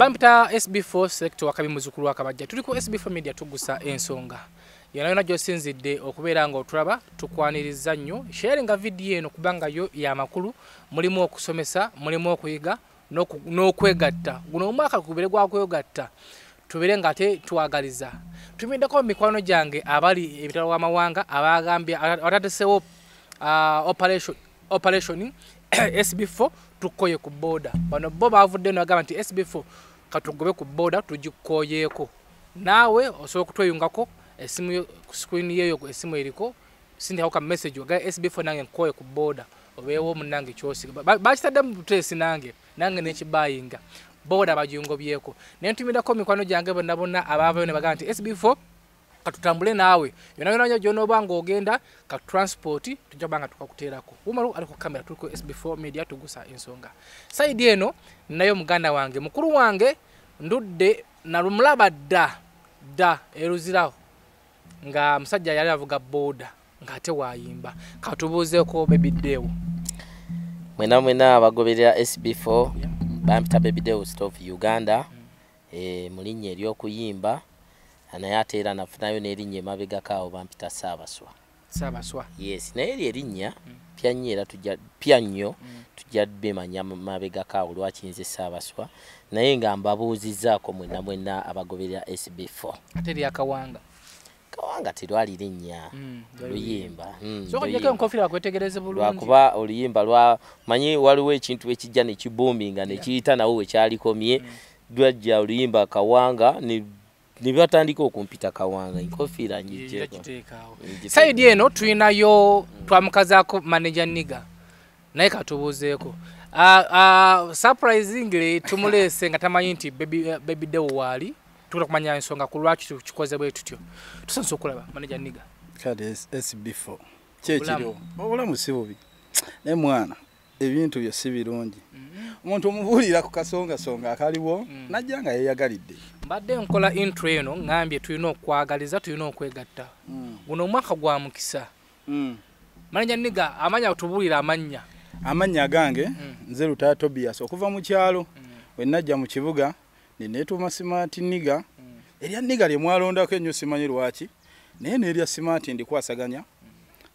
bampita sb4 select wakabi muzukulu wakabajja tuli ku sb4 media tugusa ensonga. Yona yona gyosinzidde okubeera nga otulaba tukwaniriza nnyo. Sharinga vidiyo eno kubanga yo yamakulu mulimu okusomesa mulimu okuyiga n'okwegatta. Guno omwaka gubere gwakwegatta tubeere nga ate twagaliza. Tumiddeko mikwano gyange abali ebitalo w'amawanga abagambye abatatesewo uh, operation, operation sb4 tukoye ku boda bano bo bavudde no bagamba nti sb4 katugobe ku boda tugikoyeeko naawe osobola okutweyungako esimu yo- ku screen yeyo esimu eriko sindikako ka message oga sb4 nange nkoye ku boda obeewo munange kyosiga. Ba- bakitadde mu buteesi nange nange nekibayinga boda bajungobyeko. Naye ntumirako mikwano gyange bonna bonna abaavayo ne bagamba nti sb4 katutambule naawe. Yona yona gyonoba nga ogenda ka transport tujja kubanga tukakuteerako. Bumalu ali ku kamera tuli ku sb4 media tugusa ensonga. Saidi eno nayo muganda wange. Mukulu wange ndudde nalumulaba dda dda eruzirawo nga musajja yali avuga boda ng'ate waayimba katubuuzeeko bebiddeewo mwena mwena abagoberera sb4 bampita babydewo stov uganda. Eh, mu linnya ery'okuyimba naye ate era nafunayo n'erinnya emabegako awo bampita saabaswa saabaswa yes naye eryo erinnya pya nnyo era tujja pya nnyo tujja bimanya mu mabegako awo lwaki nze saabaswa naye nga mbabuuzizzaako mwena mwena abagoberera sb4 ate lyakawanga kawanga? Terwali linnya. Mm, luyimba. mm, bulungi. Lwakuba oluyimba lwa manyi waliwo ekintu ekijja nekibuuminga nekiyita nawo wekyalikomye lwajja oluyimba kawanga ne ne batandika okumpita kawanga enkofiira saidi eno tulinayo twamukazaako manager niga naye katubuuzeeko. Surprisingly tumuleese nga tamanyi nti baby dewo waali tugenda kumanya ensonga ku lwaki tukikoze bwe tutyo. Tusanisa okulaba manager niga kale sb4 kyekiriwo obulamu. si bubi. Naye mwana ebintu byo si birungi omuntu omubuulira ku kasongasonga akaliwo najja nga yeyagalidde mbadde nkola intro eno ngambye tulina okwagaliza tulina okwegatta. Guno omwaka gwa mukisa. Manager niga amanya tubuulira amannya amannya agange nze lutaya tobias okuva mu kyalo wenajja mu kibuga neneetuuma simaati niga erya niga lye mwalondako ennyo simanyi lwaki? Naye n'erya simaati ndikwasaganya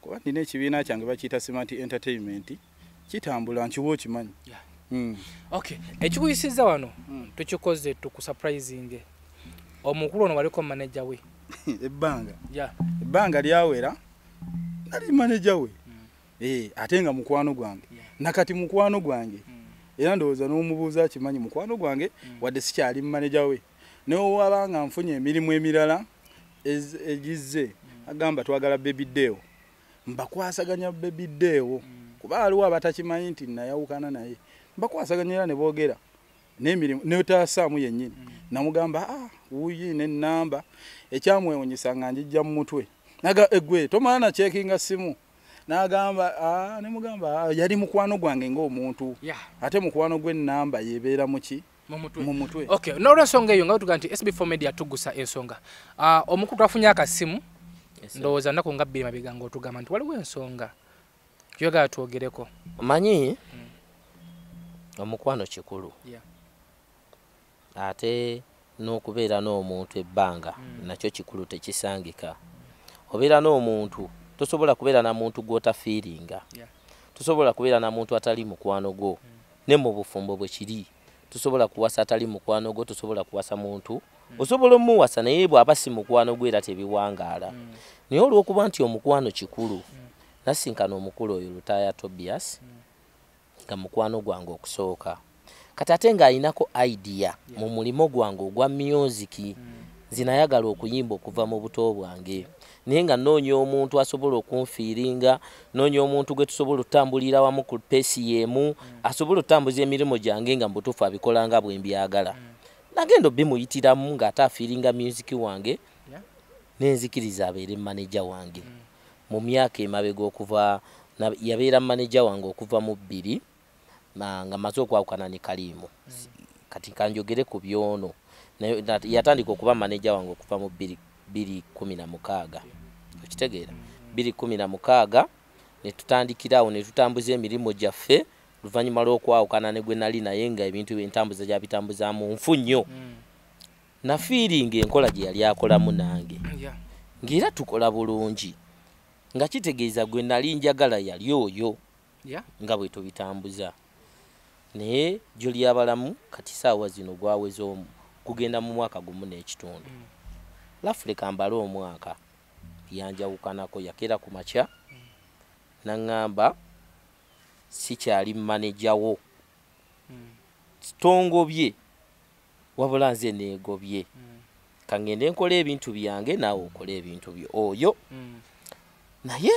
kuba nina ekibiina kyange bakiyita simaati entertainment kitambula nkiwa okimanyi Yeah. Mm. okay ekikuyisiza wano tukikoze tukusurprising. Omukulu ono waliko manager we. Ebbanga? Ebbanga lyawera nali maneja we. Eh, ate nga mukwano gwange. Nakati mukwano gwange era ndowooza n'omubuuza akimanyi mukwano gwange? Wadde sikyali maneja we. Newaba nga nfunye emirimu emirala egizze agamba twagala bebideewo mbakwasaganya bebideewo kuba aliwo abatakimanyi nti nayawukana naye. Mbakwasaganya era ne boogera n'emirimu netaasaamu yennyini. Namugamba ah wuyi nenamba ekyamwewunyisa nga njijja mu mutwe. Naga egwe tomala nakyekinga simu nagamba ah, nemugamba ah, yali mukwano gwange ng'omuntu. Yeah. ate mukwano gw'ennamba yebeera muki mu mutwe. Mu mutwe. Okay n'olwensonga eyo nga tuga nti sb4 media tugusa ensonga. Omukulu twafunye akasimu ndowooza nnaku nga bbiri mabega nga otugamba nti waliwo ensonga kyogala twogereko manyi omukwano kikulu. Yeah. ate n'okubeera n'omuntu ebbanga nakyo kikulu tekisangika. Obeera n'omuntu tosobola kubeera na muntu gw'otafiiringa. Tosobola kubeera na muntu atali mukwano gwo. Ne mu bufumbo bwe kiri tosobola kuwasa atali mukwano gwo tosobola kuwasa muntu. Osobola omuwasa naye bw'aba si mukwano gwe era tebiwangaala. Naye olw'okuba nti omukwano kikulu nasinkana omukulu oyo lutaya tobias nga mukwano gwange okusooka. Kati ate ng'alinako idea mu mulimo gwange ogwa musiki zinayagala okuyimba okuva mu buto bwange. Naye nga noonya omuntu asobola okunfiiringa noonya omuntu gwe tusobola otutambulira wamu ku peesi yemu asobola otutambuza emirimu gyange nga mbutuufu abikola nga bwe mbyagala. Nagenda obimuyitiramu ng'ate afiiringa musiki wange nenzikiriza abeere maneja wange mu myaka emabega okuva na- yabeera maneja wange okuva mu bbiri nga maze okwawukana ne kalimu kati kanjogere ku byono. Yatandika okuba maneja wange okuva mu bbiri kumi na mukaaga. Okitegeera? Bbiri kumi na mukaaga ne tutandikirawo ne tutambuza emirimu gyaffe oluvannyuma lw'okwawukana ne gwe nali naye nga ebintu entambuza gyabitambuza mu nfu nnyo Mm. nafiiringa enkola gye yali akolamu nange. Ng'era tukola bulungi nga kitegeeza gwe nali njagala yali oyo nga bwe tubitambuza naye gyo lyabalamu kati saawa zino gwaweza omu kugenda mu mwaka gumu n'ekitundu Mm. lafulika mbale omwaka yanjawukanako yakera ku makya naŋŋamba sikyali manejawo Mm. tongobye wabula nze neegobye Mm. kaŋŋende nkola ebintu byange naawe okola ebintu byo oyo Mm. Naye?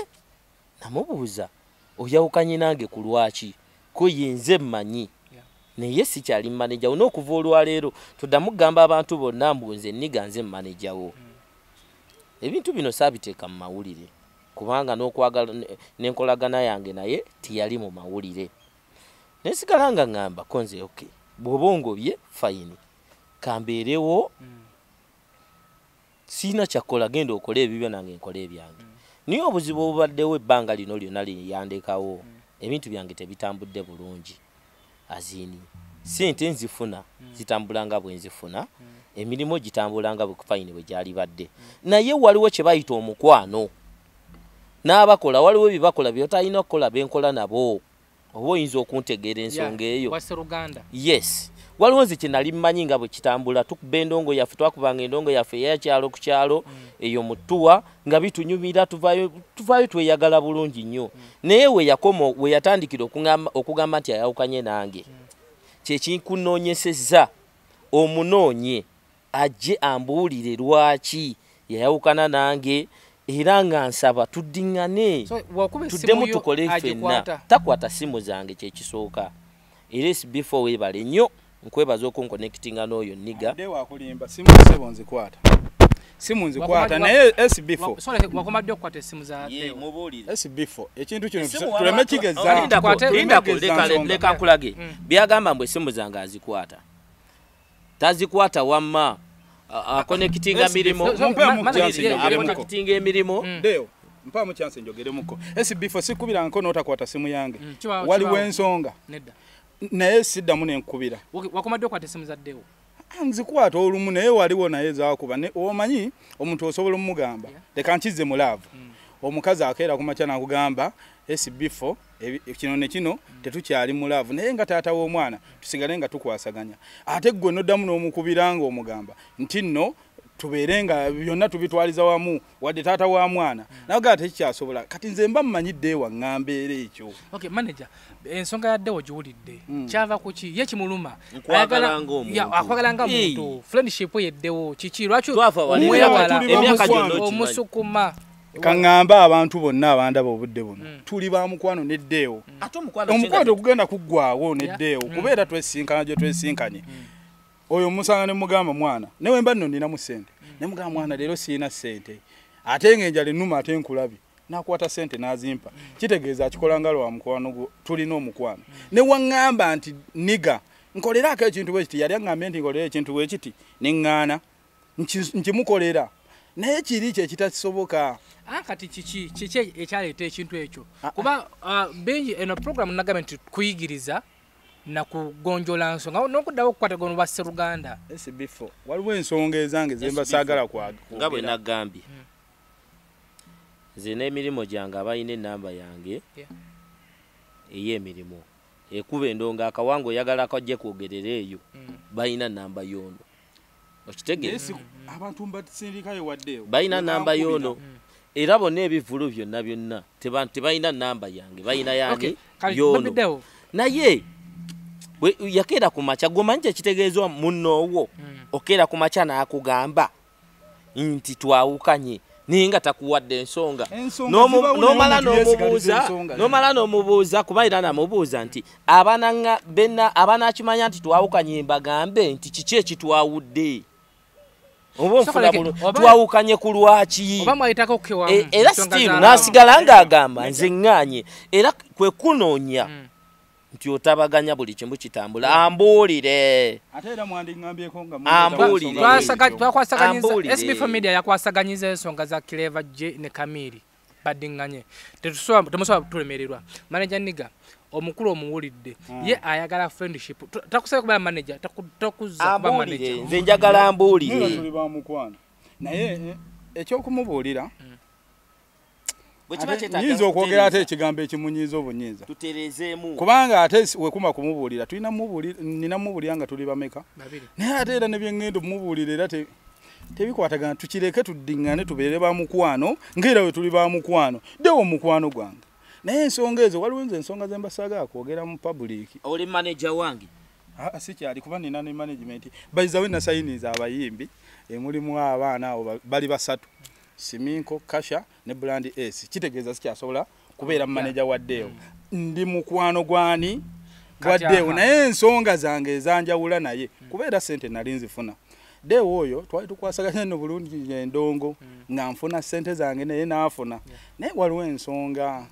Namubuuza oyawukanye nange ku lwaki? Ko yenze mmanyi. Yeah. naye sikyali manejawo n'okuva olwaleero tuddamu kugamba abantu bonna mbu nze nniga nze manejawo ebintu bino saabiteeka mu mawulire kubanga n'okwagala ne- n'enkolagana yange naye tiyali mu mawulire. Nesigala nga ŋŋamba ko nze oke bw'oba ongobye fayini. Kambeerewo Mm. siina kyakkola genda okole ebibyo nange nkole ebyange naye obuzibu obubaddewo ebbanga lino lyonna lyeyandekawo ebintu byange tebitambudde bulungi. Azini sente nzifuna zitambula nga bwe nzifuna emirimu gitambula nga bwe fayini bwe gyali badde. Naye waliwo kye bayita omukwano. N'abakola waliwo ebyebakola byotalina okukola benkola nabo. Oba oyinza okuntegeera ensonga eyo? yes waliwo nze kye nali mmanyi nga bwe kitambula. Tukuba endongo yaffe twakubanga endongo yaffe eyakyalo ku kyalo eyo mu ttuwa nga bitunyumira tuvaayo tweyagala bulungi nnyo. Naye we yakoma we yatandikira okugamba- nti ayawukanye nange. Kyekinkunoonyesezza omunoonye ajje ambuulire lwaki yayawukana nange era nga nsaba tuddiŋŋane tuddemu tukole ffenna. takwata simu zange kyekisooka era before weebale nnyo nkwebaza okunkonekitinga n'oyo nniga. Dde wakulimba simu sebo nzikwata. Simu nzikwata naye SB4 Wa- sorry, wakomadde okukwata essimu za Ye, Deo. mubuulire. SB4 ekintu kino tuleme waba- kigeza Oh, lindako, Tukwate- lindako, Tuleme leka- kigeza nsonga. leka nkulage. Mm. byagamba mbu essimu zange azikwata. Tazikwata wamma. Akonekitinga SB4 mirimu So- so- Mumpe ma- mu ma- chance yeah, njogeremu yeah, ko. akonekitinga emirimu Mm. Mpamu chance njogeremuko SB4 sikubirangako n'otakwata simu yange. Mm, waliwo ensonga. Naye siddamu nenkubira Wakomadde okukwata essimu za Deo. nzikwata olumu naye waliwo naye zakuba omanyi omuntu osobola omugamba leka nkize mu laavu. Mm. omukazi akeera ku makya nakugamba SB4 ebi- kino ne kino tetukyali mu laavu. Naye nga taata w'omwana tusigale nga tukwasaganya. Ate gwe noddamu n'omukubira nga omugamba nti nno tubeere nga byonna tubitwaliza wamu wadde taata wa mwana naga tekikyasobola kati nze mba mmanyidde ewa ŋŋambeera ekyo Okay, manager, ensonga ya Deo giwulidde. Mm. Kyava ku ki? Ye kimuluma. Nkwagala Ayagala- ng'omuntu. Ya, akwagala nga Hey. muntu. Friendship ye Deo. Kiki? Lwaki Twafa wali- omweyagala? Tuli ba emyaka mukwano. gyonna okimanyi. Omusukuma. kaŋŋambe abantu bonna abandaba obudde buno Mm. tuli ba mukwano neddeewo omukwano kinga- ogugenda kuggwawo neddeewo Mm. kubeera twesinkana gye twesinkanye oyo musanga ne mugamba mwana. Newe mba nno ninamu sente ne mugamba mwana leero siina sente ate ng'enjala ennuma ate nkulabye nakwata sente n'azimpa. Kitegeeza akikola nga lwa mukwano gwo tulina omukwano. Ne waŋŋamba nti niga nkoleraako ekintu bwe kiti? Yali aŋŋambye nti nkolera ekintu bwe kiti? Ne ŋŋaana nki- nkimukolera. Naye kiri kye kitakisoboka? Ah, kati kiki kiki ekyaleeta ekintu ekyo? Ah, kuba ah, bingi eno program nagambye nti kuyigiriza na kugonjola nsonga n'okuddawo okukwatagano bwa sseruganda. SB4 waliwo ensonga ezange zemba saagala kwa nga bwe nagambye nze n'emirimu gyange abalina enamba yange ey'emirimu. Ekuba endonga akawango oyagala kajje kwogerera eyo balina namba y'ono. Okitegeeza abantu mbatisindikayo wadde balina namba y'ono. Era bonna ebivulu byonna byonna teba- tebalina namba yange balina yange y'ono. babiddewo naye yakeera ku makya gomanyi kyekitegeezwa munnoowo okeera ku makya n'akugamba nti twawukanye naye nga takuwadde ensonga. N'omala n'omubuuza kuba era namubuuza nti abanakimanya nti twawukanye mbagambe nti kiki ekitwawudde? Oba oba- twawukanye ku lwaki? E- era steve n'asigala ng'agamba nze ŋŋaanye. Era kwe kunoonya Mm. Nti otabaganya buli kimu kitambula. Ambuulire. Ate era mwandiŋŋambyeko nga Ambuulire. Twasaga- twakwasaganyiza Ambuulire. SB4 media yakwasaganyiza ensonga za Clever J ne Kamiri. Baddiŋŋanye temusobola tulemererwa manager niga omukulu omuwulidde. Mm. ye ayagala friendship. Takusaba kuba manager taku- takuzza nze njagala bamukwano naye eh, ekyokumubuulira bwe kiba ate kyetaaga nyinza okwogera ate ekigambo ekimunyiiza obunyiiza? Kubanga ate wekuma kumubuulira nina mumubuulira nga tuli bameka. Naye ate era nebyengenda omumubuulira era te- tebikwatagana tukireke tuddiŋŋane tubeere bamukwano ngaera bwe tuli bamukwano ddewo mukwano gwange. Naye ensonga ezo waliwo nze ensonga ze mbasaagala kwogera mu pabuliiki oli maneja wange? Ah, sikyali kuba nina ne management. Bayizawe nasayiniza abayimbi emulimu abaana abo ba- bali basatu siminko kasha ne brand s kitegeeza sikyasobola kubeera manager wa ddeewo ndi mukwano gwani? Gwa aha. naye ensonga zange ezanjawula naye. Kubeera sente nali nzifuna. Ddeewo oyo twali tukwasaganya no bulungi endongo nga nfuna sente zange naye naafuna naye waliwo ensonga.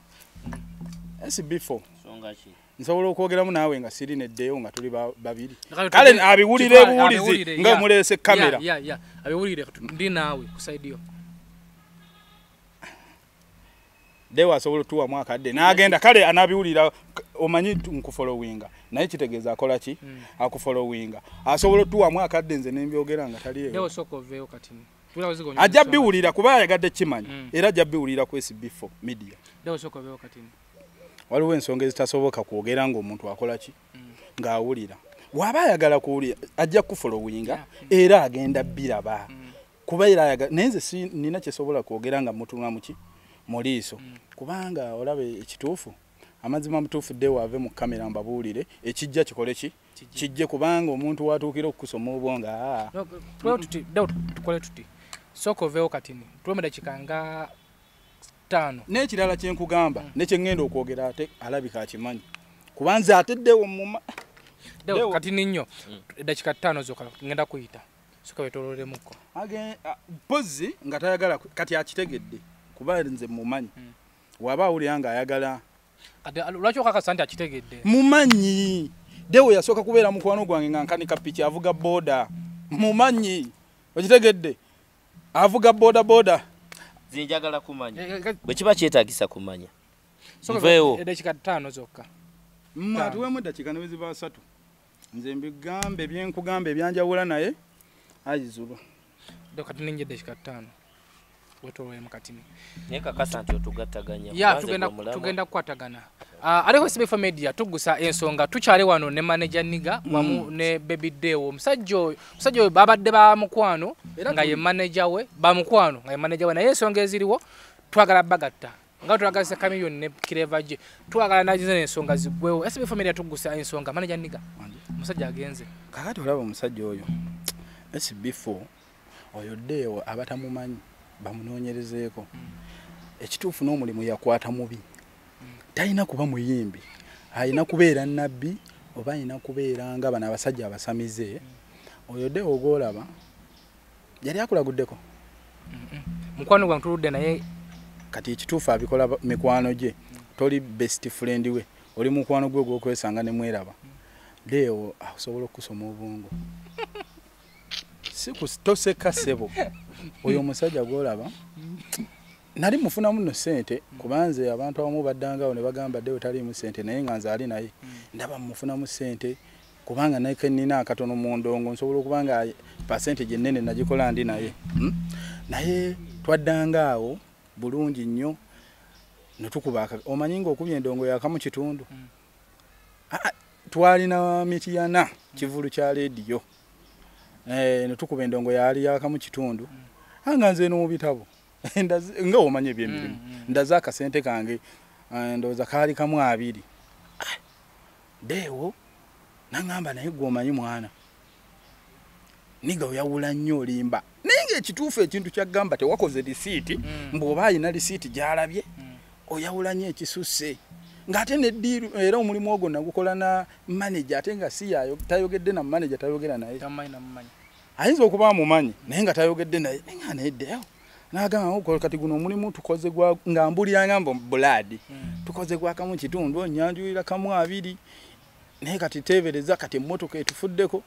Sb4 nsonga ki? Nsobola okwogeramu naawe nga siri neddeeyo nga tuli ba- babiri. Kale abiwulire buwulizi nga ya. muleese kamera. Ya, ya, ya. abiwulire ndi naawe kusaidi ddeewo asobola otuwamu akadde n'agenda kale anabiwulira omanyi nkufolowinga naye kitegeeza akola ki Mm. akufolowinga asobola otuwamu akadde nze nembyogera nga tali leo eyo soko oveeyo kati Tula ozigonya ajja ensonga. biwulira kuba ayagadde kimanyi Mm. era ajja biwulira ku sb4 media waliwo ensonga ezitasoboka kwogera ngaomuntu akola ki Mm. ng'awulira bw'aba ayagala kuwulira ajja kufolowinga Yeah. era agenda biraba Mm. kuba era ayaga- naye nze si- nina kyesobola kwogera nga mutunula muki mu liiso Mm. kubanga olaba ekituufu amazima mutuufu ddewo ave mu kamera mbabuulire ekijja kikole ki Kijje. kubanga omuntu watuukira okukusoma No, tuleo tuti leo tukole tuti soko oveeyo katini tulome dakika nga ttaano n'ekirala kyenkugamba Mm. nekyeŋŋenda okwogera ate alabika akimanyi kuba nze ate ddewo muma leo Leo- katini nnyo Mm. dakika ttaano zokka ngenda kuyita soka wetololemuko Age- a- mpozi nga tayagala kati akitegedde kuba nze mumanyi. Mm. waba awulira nga ayagala. Kati lwaki okakasa nti akitegedde? Mumanyi. Dewo yasooka kubeera mukwano gwange nga nkanika piki avuga boda mumanyi. Okitegedde? Avuga boda boda nze njagala kumanya. Eh, eh, bwe kiba kyetagisa kumanya. Nveewo dakika ttaano zokka. Atuwemu eddakiika ne weziba asatu. Nze mbigambe byenkugamba ebyanjawula naye. Ayizuba leo katini nje dakika ttaano wetololemu katini naye kakasa nti otugattaganya ya tugenda kukwatagana. Uh, aliko sbf media tugusa ensonga. Tukyali wano ne manager niga wamu ne baby dewo omusajja oyo omusajja oyo babadde ba mukwano Era nga ye manager we ba mukwano nga ye manager we. Naye ensonga eziriwo twagala bagatta. Nga twagala kamilion ne kireva gye twagala nagize n'ensonga ziggwewo sbf media tugusa ensonga. Manager niga omusajja agenze. Kakati olaba omusajja oyo sb4 oyo ddeewo abatamumanyi bamunoonyerezeeko. Ekituufu n'omulimu yakwata mubi. Talina kuba muyimbi. Ayina kubeera nabbi oba ayina kubeera nga bano abasajja abasamize oyo ddeewo gwolaba yali akulaguddeko. Mukwano gwange tuludde naye kati ekituufu abikola mikwano gye toli best friend we oli mukwano gwe gwokwesanga ne mweraba. Ddeewo asobola okusoma obwongo. Toseka ssebo oyo omusajja gwolaba nali mufunamu nno sente kubanze abantu abamu baddangawo ne bagamba ddeewo taliimu sente naye nga nze ali naye. Ndaba mufunamu sente kubanga naye kenina akatono mu ndongo nsobola okuba nga pasente gye nnene nagikola ndi naye. Hmm? naye twaddanga awo bulungi nnyo netukuba omanyi ngaokubya endongo yakamu kitundu? Mm. Ah, twalina mitiyana kivulu kya lediyo Eh, netukuba endongo yali yakamu kitundu anga nze no mu bitabo Ndazi- nga omanya ebyemirimu Mm, mm. ndaze akasente kange eh, ndowooza kaali kamu abiri. Deewo naŋŋamba naye gwe omanyi mwana. Niga oyawula nnyo olimba. Naye ngaekituufu ekintu kyaggamba tewakoze lisiiti Mm. mbw'oba alina lisiiti gy'alabye Mm. oyawula nnyo ekisusse. Ng'ate neddiiru era omulimu ogwo nagukola na manaja ate nga si yayo tayogedde na manaja tayogera naye ayinza okuba amumanyi naye nga tayogedde naye naye nga neddeyo n'agamba "Oh, kati guno omulimu tukoze gwa nga mbulyanga mbu bulaadi Mm. tukoze gwakamu kitundu onyanjulira kamu abiri. Naye kati teebereza kati emmotoka etufuddeko.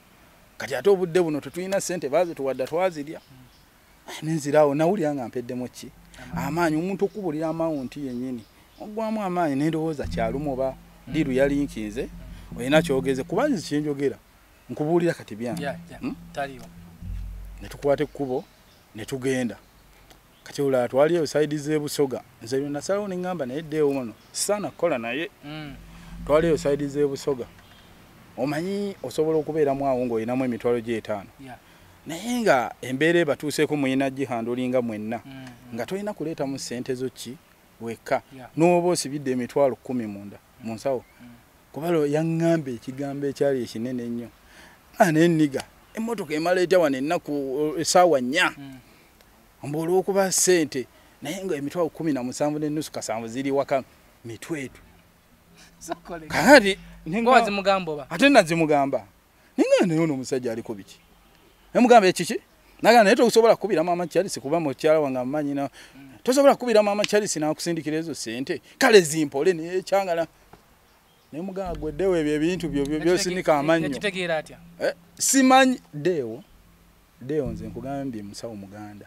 Kati ate obudde buno tetulina sente baazituwadda twazirya. Ah, nenziraawo nawulira nga mpeddemu ki? Amaanyi. Omuntu okubulira amawunti yennyini ogwamu amaanyi nendowooza kyalumu oba diiru yalinkinze olina kyogeze. Kuba nzi kyenjogera nkubuulira kati byange ya ya Hmm? taliwo ne tukwata ekkubo ne tugenda. Kati olala twali eyo saidi z'ebusoga nze nasalawo ne ŋŋamba naye ddeewo muno sisaana kukola naye. Mm. twali eyo saidi z'ebusoga omanyi osobola okubeeramu awo ng'olinamu emitwalo gy'etaano naye nga embeera ebatuuseeko muyina gihandulinga mwenna Mm. nga tolina kuleetamu ssente zo ki wekka? N'oba osibidde emitwalo kkumi munda mu nsawo. Kuba lo yaŋŋamba ekigambo ekyali ekinene ennyo. Anenniga emmotoka emala etya wano ennaku essaawa nnya? Mm. mbu olw'okuba ssente naye nga emitwalo kkumi na musanvu n'ennusu kasanvu ziri waka mitwetu kakati ate nazimugamba ninga naye ono omusajja aliko biki? Nemugamba ekiki naga naye tosobola kukubira maama charles kuba mukyala wange amumanyi na tosobola kukubira maama charles nakusindikira ezo sente kale zimpole neyekyangala nemugamba gweddewo ebyo ebintu byo byo byosinika amannyo Eh, simanyi. Deewo deewo nze nkugambye musawo muganda.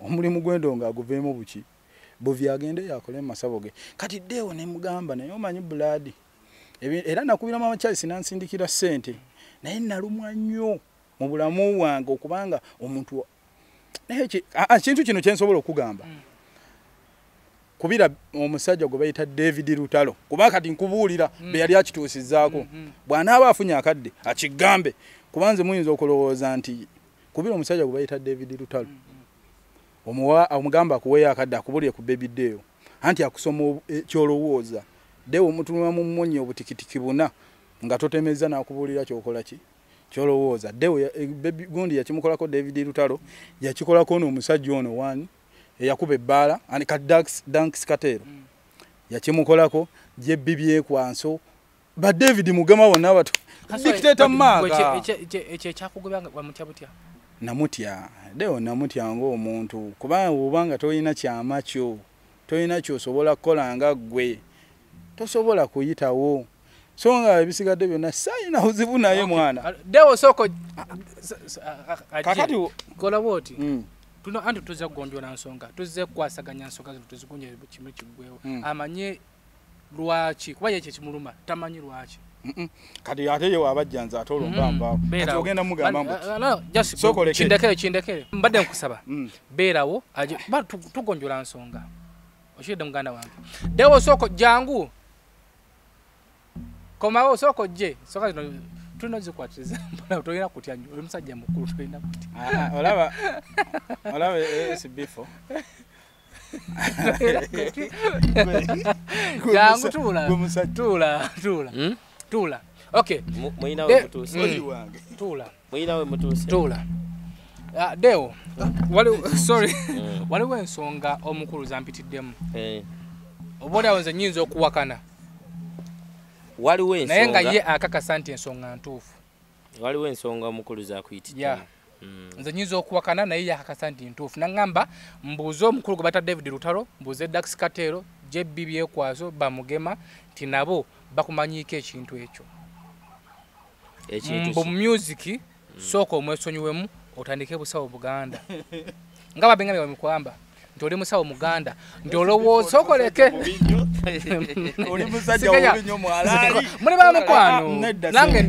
Omulimu gwendonga aguveemu buki buvi agende yakole mumasabo ge. Kati deewo nemugamba naye omanyi buladi Ebi- era nakubira mama charles nansindikira ssente naye nalumwa nnyo mu bulamu wange okubanga omuntu naye ki- a- a- kintu kino kyensobola okugamba. Mm. Kubira omusajja gwe bayita david lutalo kuba kati nkubuulira Mm. be yali akituusizaako. Mm, mm. bw'anaaba afunye akadde akigambe kuba nze muyinza okulowooza nti kubira omusajja gwe bayita david lutalo omuwa omugamba akuweeyo akadde akubulire ku baby deewo anti akusoma obu- e- kyolowooza deewo omutuluma mu mmonyi obutikitiki buna nga totemeza n'akubuulira kyokola ki? Kyolowooza. Deewo ya- e, Baby gundi yakimukolako david lutalo yakikolako n'omusajja ono wani eyakuba ebbaala ka danks katero. Mm. yakimukolako jebbi byekwanso ba david mugama bonna bato Kasole, dikiteta gwe- maaga gwe ekye- ekye- ekyo ekyakugobya wamutya butya? Namutya. Dewo namutya ngaomuntu kubanga bwobanga tolina kyama kyo tolina kyosobola kukola nga ggwe tosobola kuyitawo. So nga ebisigadde byonna sayina buzibu naye mwana. Ah, dewo soko kakati kakati tuno anti tuzze kugonjola nsonga tuzze kukwasaganya nsonga zino tuzigunje kimu kiggwewo Mm. amanye lwaki? Kuba yekyo kimuluma tamanyi lwaki? Kati ate ye wabajja nze ate olumbambaawo Mm, kati ogenda mugamba mbu no, just Sookoleke. kindekere mbadde nkusaba. Mm, beerawo tugonjola nsonga okiridde muganda wange. Dewo sooko jangu komawo sooko jje soka zino tulina zikwatiriza tolina kutya nnyo oli musajja mukulu tolina kutya ah, ah, olaba olaba sbfo jangu tuula gwe musajja tuula tuula Hmm? tuula okay. Mm. tuula mutuuse. tuula Ah, dewo waliwo sorry. Mm. waliwo ensonga omukulu zampitiddemu Eh, oba oliawo nze nyinza okuwakana Waliwo naye nga ensonga. ye akakasa nti ensonga ntuufu. Waliwo ensonga omukulu zakuyitidde. Yeah. nze nyinza okuwakana naye yakakasa nti ntuufu. Naŋŋamba mbuuze omukulu gwe bata david lutalo mbuuze dax katero jebbi byekwaso bamugema nti nabo bakumanyiiko ekintu ekyo. Mbu music sooka omwesonyiwemu otandike busawo buganda. Nga babenga bwemukwamba nti oli musawo muganda nti olowooza muli ba mukwano? Ah, nange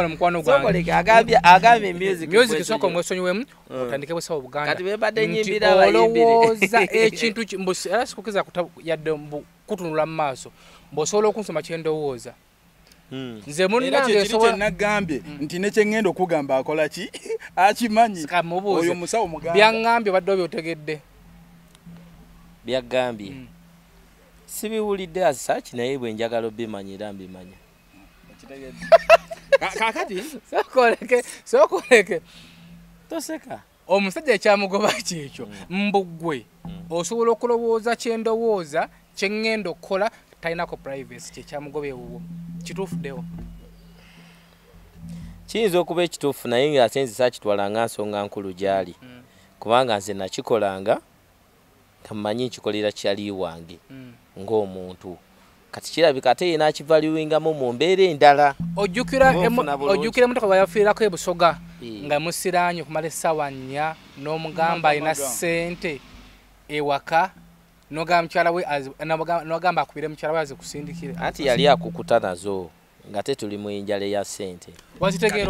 oli mukwano gwange. Sokoleke agambye agambye music. music kwesonyiwa. sooka omwesonyiwemu Mm. otandike busawo buganda Kati bebadde nti nyimbira bayimbire. olowooza ekintu era sikukiza yadde kutunula mu maaso. Mbwosobola okunsoma kyendowooza Mm. nze era munnange kyekiri nsobola kyenagambye nti nekyeŋŋenda okugamba akola ki? Akimanyi? Oyo musawo muganda. Byaŋŋambye obadde obyotegedde Byagambye. Mm. Sibiwulidde asaki naye bwe njagala obimanya era mbimanya. Ka- kakati sokoleke sokoleke Toseka. omusajja ekyamugoba kyekyo mbugwe osobola okulowooza kyendowooza kyeŋŋenda okukola talinako privacy kyekyamugoba ewuwo kituufuddewo Kiyinza okuba ekituufu naye ng'ate nze saakitwala nga nsonga nkulu gy'ali. Mm. Kubanga nze nakikolanga nga mmanyi nkikolera kyali wange Mm. ng'omuntu. Kati kirabika ate ye n'akivaliwingamu mu mbeera endala. ojjukira emotoka bweyafiirako ebusoga Eh. nga musiraanye okumala essaawa nnya n'omugamba alina ssente ewaka nogamba mukyala we nogamba akubire mukyala we azikusindikire anti yali akukuta nazo nga te tuli mu enjala eya ssente.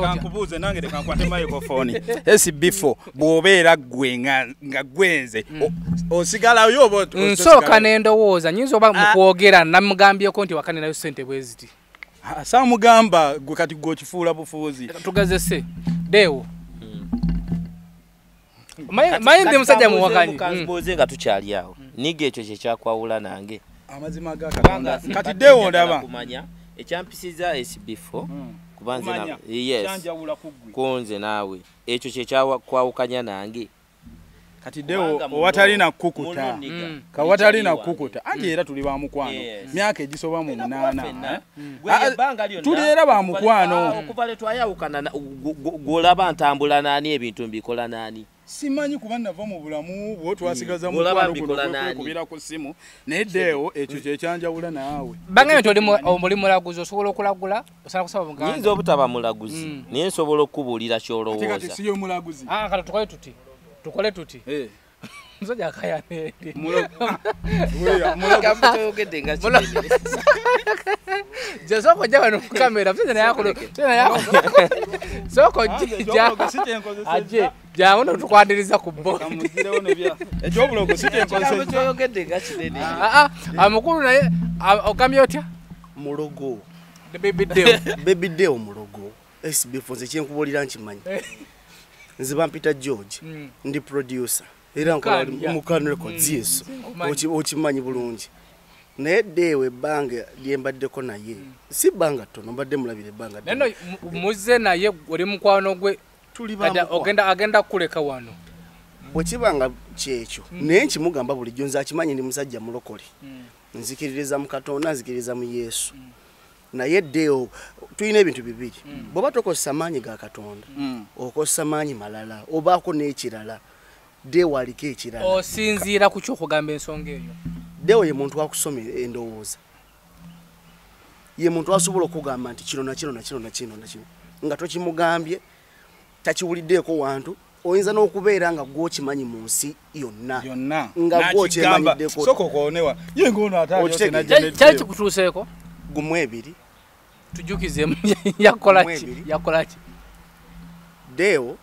Kankubuuze nange tekankwate microphone. Sb4 bw'obeera gwe nga- gwenze o- osigalayo oba ot- nsooka nendowooza. Nyinza oba Ah. mukwogera namugambyeko nti wakane nayo sente bwe ziti? Ah, saamugamba gwe kati gweokifuula bufuuzi. Tugezese deewo. Mayi ndi musajja muwakanyi kanzibuuze nga tukyali awo. Niga ekyo kyekyakwawula nange. Amazima ga Kubanga katonda kati njagala ndaba ekyampisiza sb4 Mm. kuba nze na- Kumanya, yes kyanjawula ku ggwe. kunze naawe ekyo kyekyakwawukanya nange kati dewo muno- owatali na kukuta muno niga. Mm. kawatali na Nikyali kukuta anti era tuli ba mukwano Yes. myaka egisoba mu Era munaana eh? Ah, tuli era ba okuva- mukwano. ah, okuva lwe twayawukana na- gu- gu- gw'olaba ntambula naani ebintu mbikola naani simanyi kuba nava mu bulamu bwo twasigaza Mm. Olaba mukwano mbikola guno nani? kwekubira ku ssimu naye dewo ekyo kyekyanjawula naawe. Bangambye nti oli mulaguzi osobola okulagula? Osala kusaba nyinza buganda obutaba mulaguzi Mm. naye nsobola okubuulira kyolowooza. Ah, tukole tuti. Tukole tuti Eh, musajja akayane mulo- Weya, mulo- toyogedde nga soko ojja wano ku kamera. Musajja naye akulu musajja naye akulu soko Anze, jja ekyobulogo si kyenkozesezza. aje jangu notukwaniriza ku bo Kamuzirewo ne bya- ekyobulogo si kyenkozesezza. kyoyogedde nga kinene Ah, ah, amukulu naye ogambye otya mulogo. Bibiddeo baby day omulogo sbf nze kyenkubuulira nkimanyi nze bampita george. Mm. ndi producer era mukano records yesu okimanyi bulungi. Naye deewo ebbanga lyembaddeko naye si bbanga ttono mbadde mulabira ebbanga neno muze naye oli mukwano gwe. Ogenda agenda kukuleka wano. Bwe kibanga kyekyo naye nkimugamba bulijjo nze akimanyi ndi musajja mulokole. Nzikiririza mu katonda nzikiririza mu yesu. Naye deewo tulina ebintu bibiri. Bw'oba tokozesa maanyi ga katonda Mm. okozesa maanyi malala obaako n'ekirala deewo aliko ekirala. Osinziira ku kyokugamba ensonga eyo. Deewo ye muntu akusoma endowooza. Ye muntu asobola okugamba nti kino nakino nakino nakino nakino nga tokimugambye takiwuliddeeko wantu oyinza n'okubeera nga gwokimanyi mu nsi yonna. Yonna. Nga gwe Nakigamba, okyemanyiddeko. soka okoonewa. Ye ngaono Okitegeeza. Kyali- kyali kikutuuseeko? Gumu ebiri. Tujukizemu yakola ki? Mwebiri. yakola ki? Deewo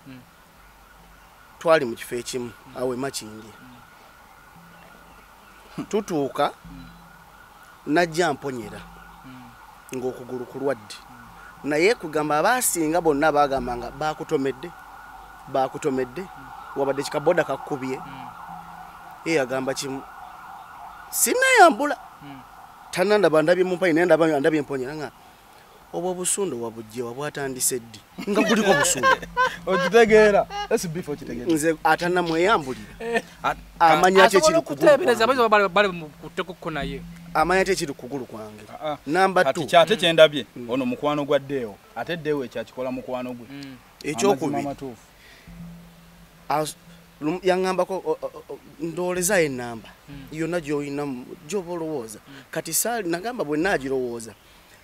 twali mu kifo ekimu awo emakindye tutuuka najja mponyera ng'okugulu kulwadde naye kugamba abaasinga bonna bagamba nga bakutomedde bakutomedde wabadde kikaboda kakkubye ye yagamba kimu sinayambula tanandaba ndabye mumpayi naye ndaba ndabye mponyera nga obwo obusundo wabujjewa bwatandise ddi? Nga guliko busundo okitegeera. Sbf okitegeera nze atanamweyambulira. At- amanya ki ekiri kutekukko naye. Amanya ki ekiri kugulu kwange? Ah, ah. namba kati kyate kyendabye? Ono mukwano gwa deewo ate deewo ekyakikola mukwano gwe. Amazima ekyokubiri amatuufu. as- lum- yaŋŋambako o- o- o- ndowoolezayo enamba yonna gyoyinamu gyoba olowooza. Kati saali nagamba bwe naagirowooza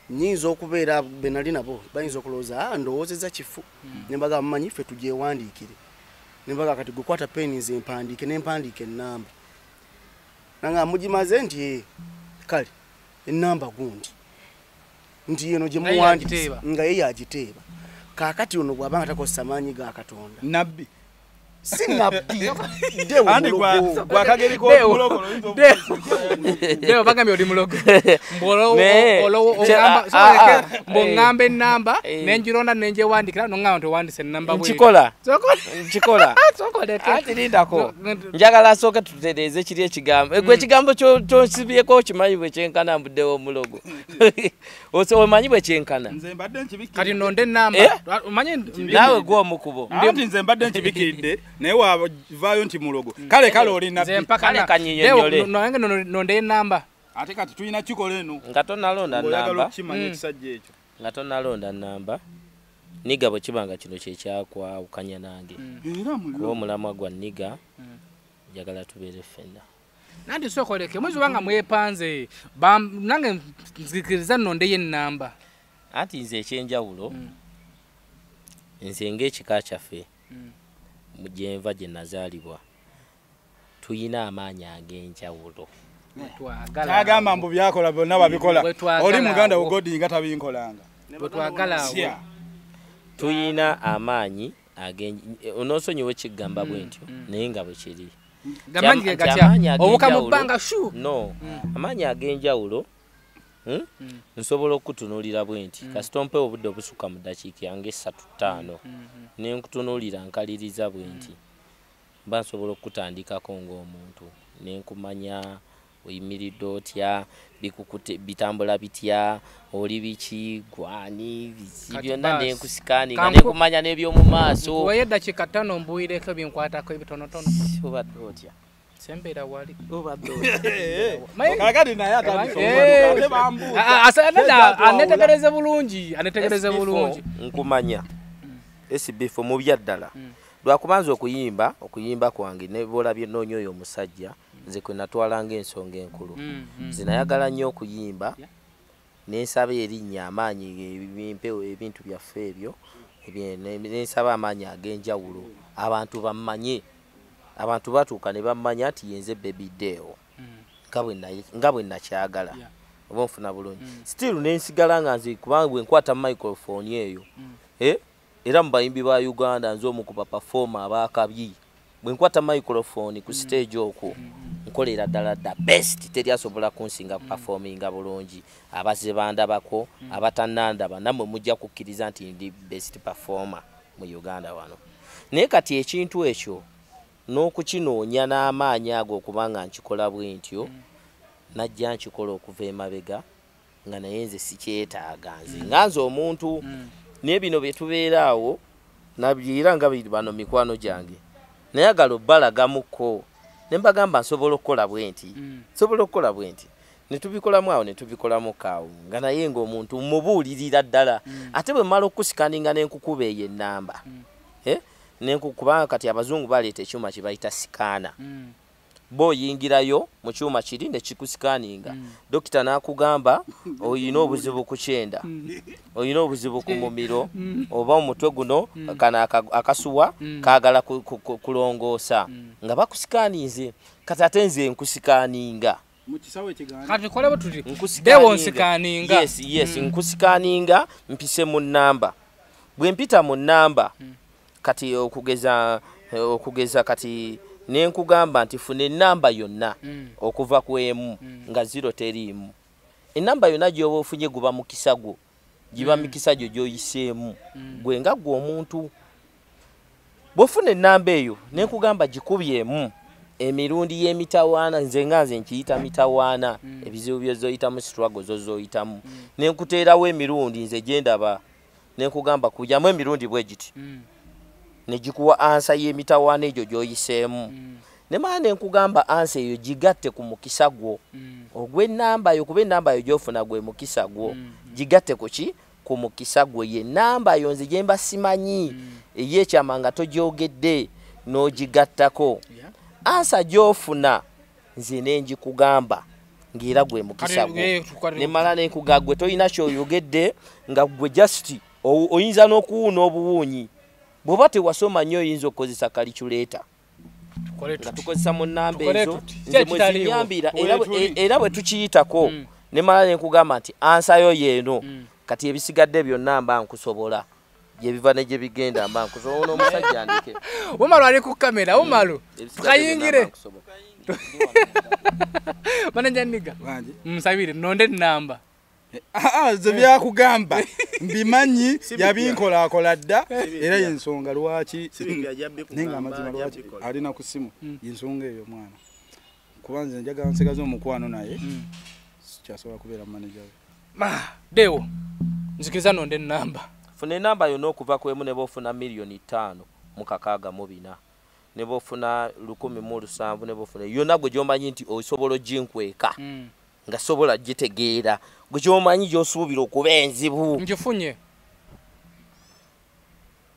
nyinza okubeera be nali nabo bayinza okulowooza a ndowoozeza kifu. Nembaga mumanyi ffe tugyewandiikire. Nembaga kati gukwata peni nze empandiike nempandiika enamba nanga mugimaze nti "Eh, kale enamba gundi. Nti yeno gye Naye muwandiise yagiteeba. nga ye yagiteeba. Kaakati ono bw'abanga takozesa maanyi ga katonda. Nabbi si nabbi dewo andi gwa- mulogo gwa kageri Deewo. k'omulogolo oyinza okukola- dewo bagambye oli mulogo ah, ah, ah. mbwoŋŋamba enamba Eh. nengironda nengyewandikira noŋŋamba nti owandise enamba nkikola nkikola anti lindako Ngo- njagala asooke tutereeze kiri ekigambo. Gwe ekigambo kyo- kyonsibyeko okimanyi bwe kyenkana mbuddewo omulogo omanyi bwe kyenkana? Kati nonde enamba Eh? naawe gwomukubo anti nze mbadde nkibikiridde naye wavaayo nti mulogo. Kale kale oli nze nabbi mpaka Kale na- kanyinyonnyole. Dewo, no- nange nono- nonde enamba ate kati tulina kikola eno. Nga tonalonda namba okukimanya Mm. ekisajja ekyo. Nga tonalonda namba niga bwe kiba nga kino kyekyakwawukanya nange. Era kuba omulamwa gwa niga njagala tubeere ffenna. Nanti sokoleke mwezi obanga mwepanze Bam- nange nzikiriza nondeyo enamba anti nze ekyenjawulo Mm. nze ng'ekika kyaffe. Mm. Gyenva gye nazaalibwa. Tuyina amaanyi ag'enjawulo. Twagala kyagamba mbu byakola byonna babikola oli muganda awo. ugodi nga tabinkolanga. Bwe twagala awo Sya. tuyina amaanyi onoosonyiwa ekigamba bwe ntyo naye nga bwe kiri. Gamanyi ge Nti gatya amaanyi obuka mu ag'enjawulo- nsobola okutunuulira bwe nti kasita ompewo obudde obusukka mu dakiika yange esatu ttaano. Ne nkutunuulira nkaliriza bwe nti mba nsobola okutandikako ng'omuntu ne nkumanya oyimiridde otya bitambula bitya oli biki gwani biki byonna Kanku- nenkumanya n'eby'omu maaso. Kubayo eddakiika ttaano mbuwireko ebinkwatako ebitonotono. Obadde otya sembeera wali. Otya Mayi- kakati naye atandika Eh, ate bambuuza. a- a- asa- anetegereze bulungi anetegereze SB4 bulungi. Nkumanya. SB4 mu byaddala. Lwakubanza okuyimba okuyimba kwange nebolabye noonya oyo omusajja nze kwe natwalanga ensonga enkulu. Mm, mm. nze nayagala nnyo okuyimba nensaba erinnya amaanyi ebimpewo ebintu byaffe ebyo nensaba amaanyi ag'enjawulo abantu bammanye abantu batuuka ne bammanya nti yenze bebiddeewo Mm. nga bwe nakyagala oba nfuna bulungi. Mm. still nensigala nga nze kubanga bwe nkwata microphone eyo. Mm. eh, era mu bayimbi ba uganda nze omu ku bapafoma abakabyi bwe nkwata microphone ku stage okwo nkolera ddala the best. Teri asobola kunsinga performinga bulungi. Abazze bandabako abatannandaba nammwe mujja kukkiriza nti ndi best performer mu uganda wano. Naye kati ekintu ekyo n'okukinoonya n'amaanyi ago okuba nga nkikola bwe ntyo najja nkikola okuva emabega nga naye nze sikyetaaga nze nga nze omuntu Mm. naye bino bye tubeeraawo nabyera nga biri bano mikwano gyange nayagala obbalagamuko ne mbagamba nsobola okukola bwe nti Mm. nsobola okukola bwe nti ne tubikolamu awo ne tubikolamu kaawo nga naye ng'omuntu mubuulirira ddala ate bwe mmala okusikaninga nenkukuba eyo ennamba Eh? Kubanga kati abazungu baleeta ekyuma kye bayita sikaana. Mm. booyingirayo mu kyuma kiri ne kikusikaninga dokita n'akugamba oyina obuzibu ku kyenda. Oyina obuzibu ku mumiro. Oba omutwe guno kano aka- akasuwa kaagala ku- ku- ku- kulongoosa. Nga bakusikaaninze. Kati ate nze yes nkusikaaninga mpise mu nnamba. Bwe mpita mu nnamba kati okugeza okugeza kati nenkugamba nti funa ennamba yonna Mm. okuva ku emu nga ziro teriimu. Ennamba yonna gyoba ofunye guba mukisa gwo giba mikisa gyo gyoyiseemu. Gwe nga gwe omuntu bw'ofuna ennamba eyo nenkugamba gikubyemu emirundi y'emitawaana nze nga nze nkiyita mitawaana ebizibu byezoyitamu struggle zo zoyitamu. Nenkuteerawo emirundi nze gyendaba nenkugamba kujyamu emirundi bwe giti. Mm. Negikuwa ansa y'emitawaana egyo gy'oyiseemu. Mm. nemala nenkugamba ansa eyo gigatte ku mukisa gwo. Ogw'ennamba yo kuba ennamba yo gy'ofuna gwe mukisa gwo gigatte ku ki? Ku mukisa gwo. Ye ennamba yo nze gye mba simanyi ey'ekyama nga togyogedde n'ogigattako. Ansa gy'ofuna nze nenjikugamba ng'era gwe mukisa gwo. Eh, tukale- nemala nenkuga gwe tolina kyoyogedde nga gwe just oyinza n'okuwuuna obuwuunyi bw'oba tewasoma nnyo oyinza okukozesa kaliculeeta tukole nga tukozesa mu nnamba ezo nze Kye mwe kitaliiwo. zinyambira Wee era bwe- tukiyitako Mm. nemala nenkugamba nti ansayo yeeno. Mm. kati ebisigadde byonna mba nkusobola. Gyebiva ne gye bigenda mba nkusobola. N'omusajja andike. Umalu ali ku kamera byonna mba tukayingire nkusobola. maneja niga bangi musabire nonde ennamba aa ze byakugamba. Mbimanyi yabinkolakola dda. Era yensonga lwaki? Naye nga amazima lwaki alina ku ssimu yensonga eyo mwana. Kuba nze njagala nsigaze omukwano naye. Sikyasobola kubeera maneja we. Ma, dewo nzikiriza nonde ennamba funa enamba yonna okuva ku emu ne bofuna miliyoni ttaano mu kakaaga mu bina. Ne bofuna lukumi mu lusanvu ne bofuna yonna gwe gyomanyi nti osobola oginkweka Mm. Nga sobola gitegeera. Gwe kyomanyi gyosuubira okuba enzibu. Ngifunye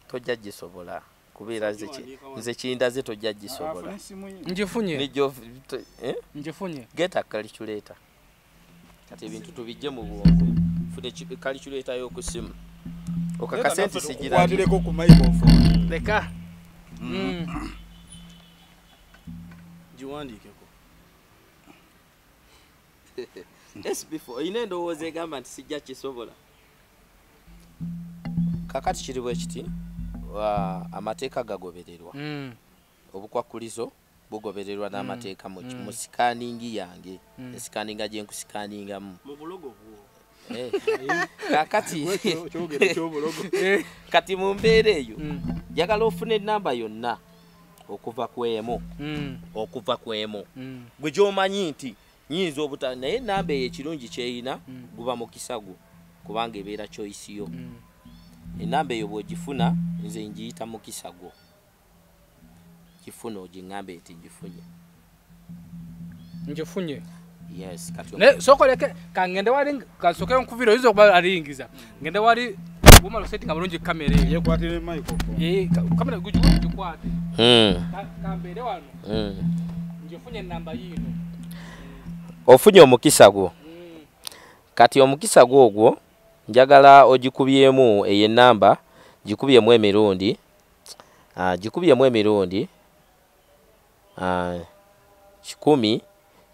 tojja gisobola. Kubeera nze ki- nze kindaze tojja gisobola. Ngifunye to- eh? ngifunye geta kaliculeeta kati ebintu tubijje mu bwongo. Fune kaliculeeta y'okusimu okakase nti sigira kwatireko ku microphone leka. Mm. Giwandiikeko sb4 olina endowooza egamba nti sijja kisobola. Kakati kiri bwe kiti wa- amateeka gagobererwa. Mm. obukwakulizo bugobererwa n'amateeka mu Mm. mu sikaaningi yange. Esikaninga gye nkusikaaningamu mu bulogo bwo. Eh. kakati kati mu mbeera eyo njagala ofuna enamba yonna okuva ku emu. Mm. okuva ku emu. Mm. gwe gyomanyi nti nyinza obuta naye enamba eyo ekirungi kyeyina Mm. guba mukisa gwo kubanga ebeera choice yo. Mm. enamba eyo bwogifuna nze ngiyita mukisa gwo gifuna ogiŋŋambe nti gifunye ngifunye? Yes kati naye sokoleke kangende wali kasoke nkuvira oyinza okuba alingiza ngende wali bumala osetinga bulungi kamera eyo. Yekwatire microphone. Eh, ka- kamera gugikuba gikwate Mm, Ka- kambeere wano. Mm. ngifunye enamba yiino ofunye omukisa gwo. Kati omukisa gwo ogwo njagala ogikubyemu eyo enamba gikubyemu emirundi gikubyemu emirundi kikumi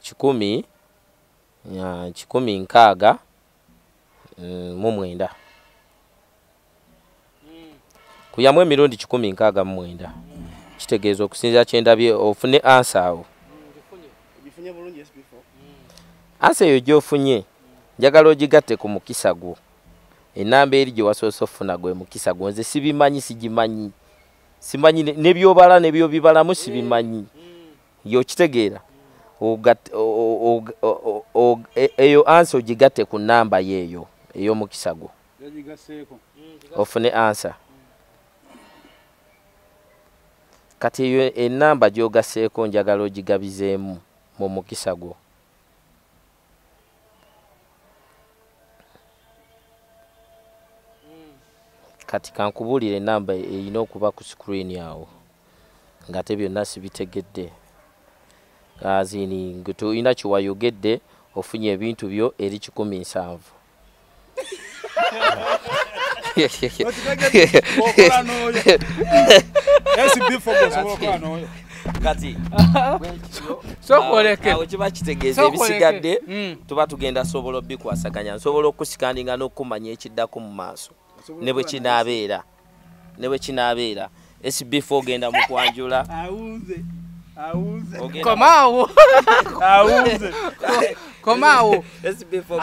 kikumi kikumi nkaaga mm, mu mwenda. Kuyamu emirundi kikumi nkaaga mu mwenda. Kitegeeza okusinziira kyendabye ofune ansa awo ngifunye ogifunye bulungi sb4 ansa eyo gyofunye njagala ogigatte ku mukisa gwo. Enamba eri gye wasoose okufuna gwe mukisa gwo nze sibimanyi sigimanyi. Simanyi ne- nebyobala nebyobibalamu sibimanyi. Yokitegeera e- eyo ansa ogigatte ku namba yeeyo ey'omukisa gwo. Ofune ansa. Kati eyo enamba gyogaseeko njagala ogigabizeemu mu mukisa gwo kati kankubuulira enamba erina okuba ku screen awo ngate byonna sibitegedde. Azini nge tolina kiwayogedde ofunye ebintu byo eri kikumi nsanvu. Okola n'oyo sb4 gosobola okola n'oyo kati awo kiba kitegeeza ebisigadde Mm. tuba tugenda sobola obikwasaganya nsobola okusikandinga n'okumanya ekiddako mu maaso ne bwe kinaabeera. Ne bwe kinaabeera. Sb4 ogenda mu kwanjula. Awunze. Awunze. Ogenda- komaawo komaawo SB4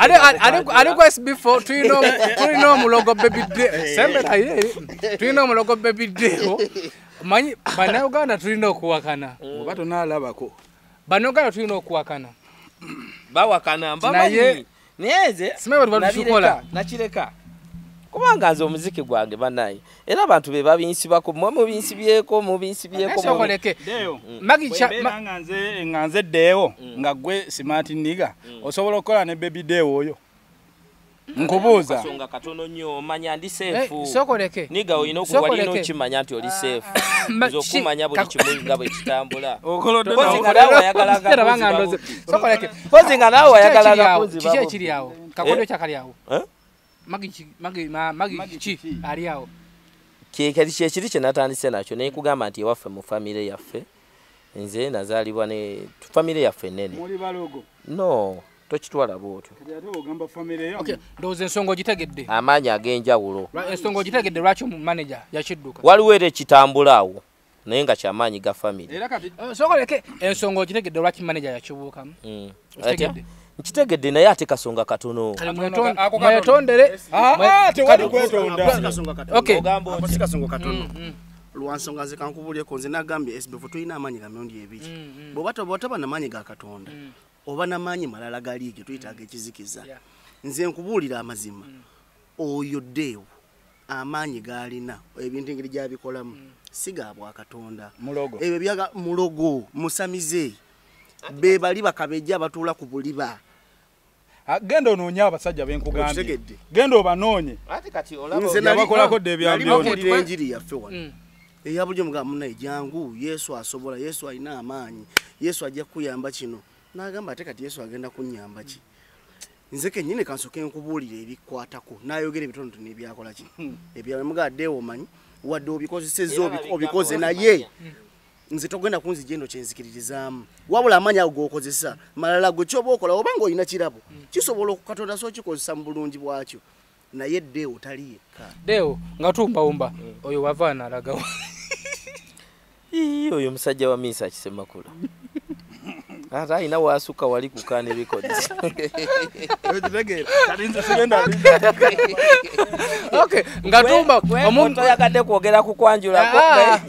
ali ku sb4 tulina omu- tulina omulogo bebide semberaye tulina omulogo bebidewo manyi bannayuganda tulina okuwakana. Oba tonaalabako. Bannayuganda tulina okuwakana. Bawakana mbamanyi. Naye nze Simanyi bwe tuba tukikola. nakireka kubanga nze omuziki gwange banaye era abantu be babinsibako mwe mubinsibyeko mubinsibyeko Naye sokoleke deyo Magi cha- bwebeera nga nze nga nze deewo nga gwe smart niga osobola okukola ne baby deewo oyo? Nkubuuza. Kasonga katono nnyo omanya ndi Eh, seefu sokoleke niga olina okuwalina okimanya nti oli seefu Ma- nze ki- okumanya buli kimu nga bwe kitambula. Nga nga nga Kiki ekiri awo? kyakali awo? Eh? Magi ki- ali awo. Kyekati kyekiri kye natandise nakyo naye nkugamba nti ewaffe mu famire yaffe nze nazaalibwa ne famire yaffe ennene no tokitwala bwotyo. Ndowooza ensonga ogitegedde? Amaanyi ag'enjawulo. Ensonga ogitegedde lwaki omumaneja yakidduka? Waliwo era ekitambula awo naye nga kyamaanyi ga famire Eh, sokoleke ensonga ogitegedde lwaki maneja yakibuukamu? Mm. Nkitegedde naye ate kasonga katono. Mwetondere lwansonga nze kankubuulyeko nze nagambye sbf tulina amaanyi ga mirundi ebiri. Mm, mm. bw'oba toba namaanyi ga katonda Mm. oba namaanyi malala gali ge tuyitaga ekizikiza nze nkubuulira amazima. Oyo ddeewo amaanyi gaalina ebintu engeri gyabikolamu si ga bwakatonda mulogo. Ebyo byaga mulogo musamize. Be bali bakabejja abatuula ku buliba genda onoonye abasajja benkugambye. Genda obanoonye yabakolako babuulira Okay, enjiri yaffe wano. Mm. eya bulijjo mugamba munaye jangu yesu asobola yesu alina amaanyi yesu ajja kukuyamba kino. Nagamba ate kati yesu agenda kunyamba ki? Nze kennyini kansoke nkubuulira ebikwatako. Nayogera ebitonotono ebyakola ki? Ebyamugadde omanyi wadde obikozesezza obikoze naye nze togenda kunzija eno kyenzikiririzaamu wabula amaanyi ago gokozesa malala gwe kyoba okola oba nga olina kirabo kisobola okukatonda so kikozesa mu bulungi bwakyo. Naye ddeewo tali yekka deo nga tumbawumba. Oyo wava nalagawo Ii, oyo musajja wa miisa kisemakula ate alina wasukka wali kukaana okay nga tumba omuntu toyagadde kwogera ku kwanjulako. Ah,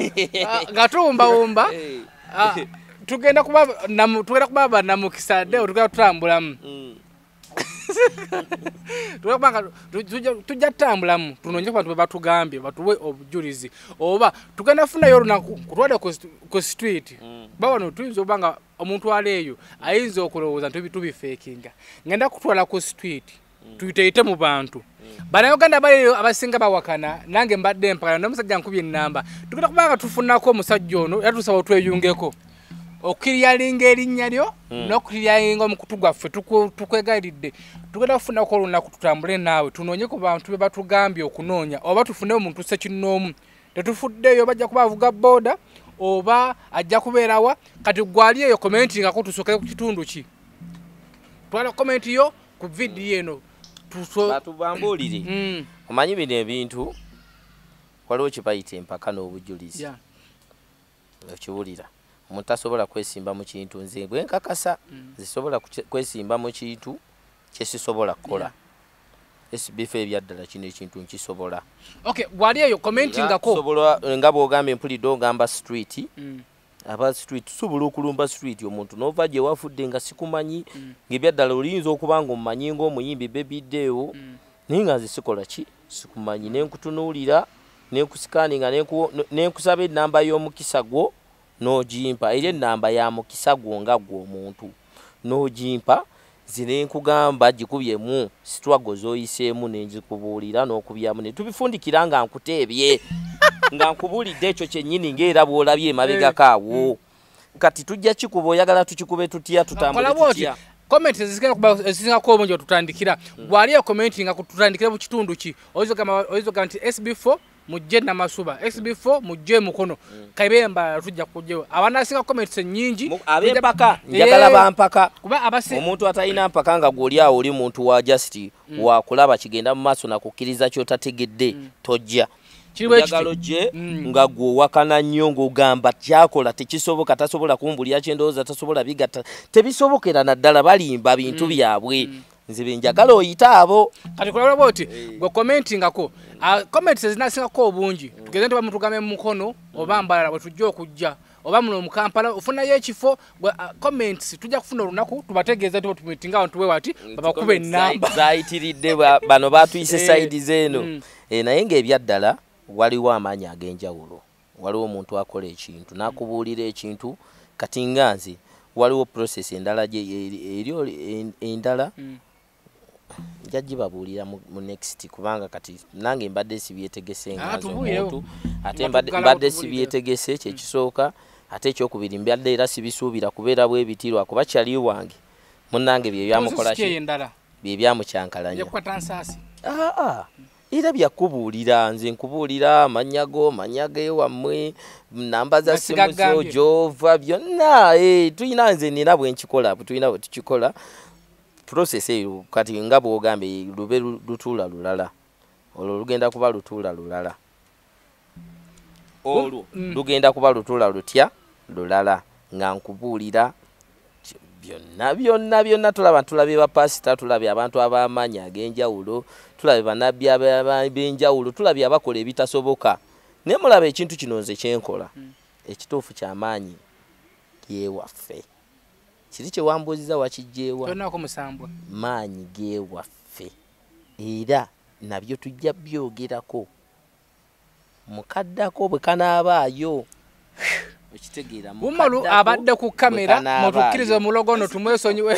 ah, nga tumbawumba ah, tugenda kuba namu- tugenda kuba banamukisa deo tugenda tutambulamu mm. Tugenda kuba nga tu- tujja- tutambulamu tunonye ku bantu bebatugambye batuwe obujulizi oba tugenda kufunayo olunaku kutwale ku st- ku street. Kuba wano tuyinza okuba nga omuntu ali eyo ayinza okulowooza nti tubi- tubifeekinga ngenda kutwala ku street tuyiteeyite mu bantu. Bannayuganda baliyo abasinga bawakana nange mbadde mpakana nomusajja nkubye enamba tugenda kuba nga tufunako omusajja ono yatusaba otweyungeko okukiryalinga erinnya lyo n'okukiryalinga omukutu gwaffe. Tukwegayiridde tugenda kufunako olunaku tutambule naawe. Tunoonye ku bantu be batugambye okunoonya oba tufune omuntu sekinnoomu tetufuddeeyo bajja kuba avuga booda oba ajja kubeerawa kati gwali eyo komentingako tusookere ku kitundu ki? Twala komenti yo ku vidiyo eno. Batubambuulire Mm, omanyi bino ebintu? Waliwo kyebayita empaka n'obujulizi okiwulira omuntu tasobola kwesimba mu kintu. Nze bwe nkakasa zisobola kuki- kwesimba mu kintu kyesisobola kukola. Esibifo ebyaddala kino ekintu nkisobola. Okay gwali eyo Sobola- nga bwogambye mpulidde ogamba street Mm. aba street tusobola okulumba street omuntu. Nova gye wafudde nga sikumanyi ngaebyaddala oliyinza okuba nga omumanyi ngaomuyimbi bebideewo naye nga nze sikola ki? Sikumanyi. Nenkutunuulira nenkusikaninga nenku- nenkusaba enamba y'omukisa gwo n'ogimpa. Era enamba ya mukisa gwo nga gwe omuntu n'ogimpa nze nkugamba gikubyemu sitwago zoyiseemu nenzikubuulira n'okubyamu ne tubifundikira nga nkuteebye nga nkubuulidde ekyo kyennyini ngaera bw'olabye emabegako awo kati tujja kikuba oyagala tukikube tutya tutambule tutya? komenti ezizigenda kuba ezisingako obungi otutandikira gwali eyo komenti nga tutandikire mu kitundu ki? Oyinza ogamba nti sb4 mujje namasuba. Sb4 mujje mukono. Kabemba tujja kujjewo abanasinga komenti ennyingi Mu- ab'empaka njagala Eh, bampaka. kuba abasi omuntu atalina mpaka nga gwoli awo oli muntu wa just wakulaba kigenda mu maaso nakukkiriza kyotategedde tojja. Kiri bwe njagalo gye Mm. nga gwe owakana nnyo ng'ogamba kyakola tekisoboka tasobola kumbulira kyendowooza tasobola bigatta. Tebisobokera naddala balimba bintu byabwe nze benjagala oyita abo. Kati kulabula bwoti gwe komentingako komenti ezinasingako obungi tugeze nti bamutugambe mu mukono oba mbalala bwe tujja okujja oba muno mu kampala ofunayo ekifo comments tujja kufuna olunaku tubategeeza nti tumitinga abantu tuwe wati babakuba enamba zayitiridde ba- bano batuyise Eh, sayidi zeeno mm. Eh, naye ng'ebyaddala waliwo amaanyi ag'enjawulo. Waliwo omuntu akola ekintu n'akubuulira ekintu kati nga nze waliwo process endala endala Mm. Nja gibabuulira mu next kubanga kati nange mbadde sibyetegese Ah, nga nze tubuulirewo. omuntu ate mbadde- sibyetegese kyekisooka ate ekyokubiri mbadde era sibisuubira kubeera bwebitirwa kuba kyali wange munnange bye byamukola eyo ki? endala bye byamukyankalanya yakukwata nsaasi. Aa era byakubuulira nze nkubuulira amannya go mannya gewammwe namba za simu zo gyova byonna eh, tulina nze nina bwenkikola tulina bwe tukikola process eyo kati nga bwogambye lube lu- lutuula lulala olwo lugenda kuba lutuula lulala. Olwo? Mm. lugenda kuba lutuula lutya lulala nga nkubuulira byonna byonna byonna tulaba tulabye bapasita tulabye abantu ab'amaanyi ag'enjawulo tulabye aba- b'enjawulo tulabye abakola ebitasoboka. Naye mulaba ekintu kino nze kyenkola ekituufu kyamaanyi gewaffe kiri kyewambuuziza wakijjeewa maanyi gewaffe era nabyo tujja byogerako. Mukaddako bwe kanaabaayo bumalu abadde ku kamera mutukkirize mulogono tumwesonyiwe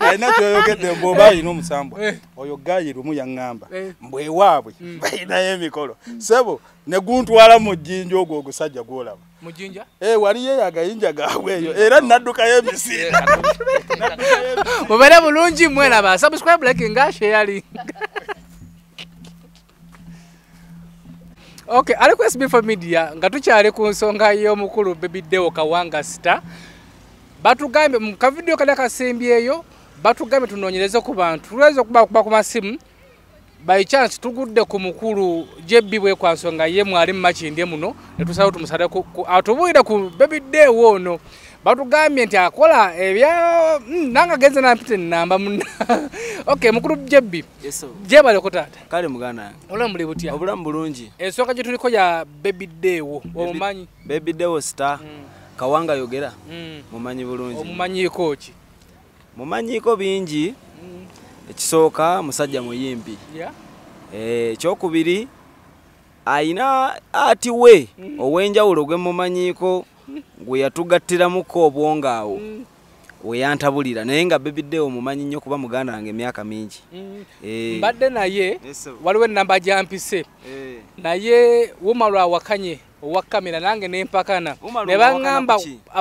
alina kyoyogedde mbwoba alina omusambwa Eh. oyo gayi lumu yaŋŋamba Eh. mbwewaabwe balinayo emikolo sebo ne guntwala mu jjinja ogwo ogusajja gwolaba mujinja Eh, waliyo agayinja gaabwe eyo era Naddukayo emisinde. mubere bulungi mweraba subscribe like nga sharing okay ali ku sb4 media? Nga tukyali ku nsonga y'omukulu bebiddewo kawanga star. Batugambye mu kavidiyo kali akasembyeyo batugambye tunoonyereze ku bantu. Tulweza okuba kuba ku masimu by chance tugudde ku mukulu jebbi bwe kwa nsonga ye mwali mu makindi muno ne tusalawo tumusale ku- ku- ku bebiddeewo ono batugambye nti akola ebya mm, nange agenze nampita enamba muna okay mukulu jebbi. Gyebaleko taata. Kale muganda. Wange olamu muli butya obulamu bulungi. Ensonga gye tuliko ya bebiddeewo omumanyi? Bebidewo star. Mm, kawanga yogera mm. mumanyi bulungi. Omumanyiiko ki? Mumanyiiko bingi. Ekisooka musajja muyimbi. Eh, ekyokubiri ayina ati we Mm. ow'enjawulo gwe mumanyiiko gwe yatugattiramuko obwongo awo Mm, weyantabulira naye nga bebidewo mumanyi nnyo kuba muganda wange emyaka mingi. Mm. Eh. mbadde naye waliwo enamba gyampise Eh. naye wuma lwawakanye owa kamera nange nempakana ne baŋŋamba